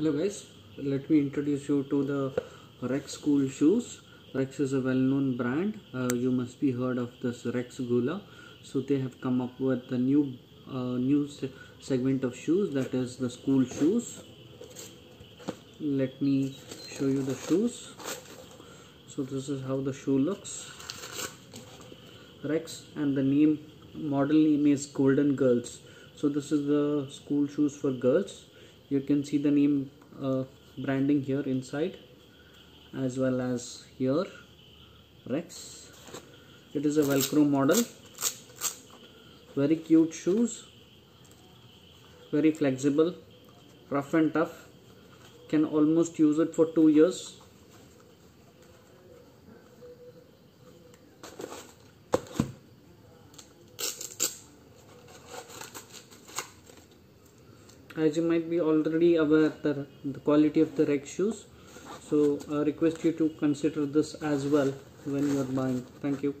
Hello guys, let me introduce you to the Rex School shoes. Rex is a well-known brand. Uh, you must be heard of this Rex Gula. So they have come up with a new uh, new se- segment of shoes that is the school shoes. Let me show you the shoes. So this is how the shoe looks. Rex and the name model name is Golden Girls. So this is the school shoes for girls. You can see the name uh, branding here inside as well as here Rex. It is a Velcro model. Very cute shoes. Very flexible, rough and tough. Can almost use it for two years. As you might be already aware the, the quality of the Rex shoes. So I request you to consider this as well when you are buying. Thank you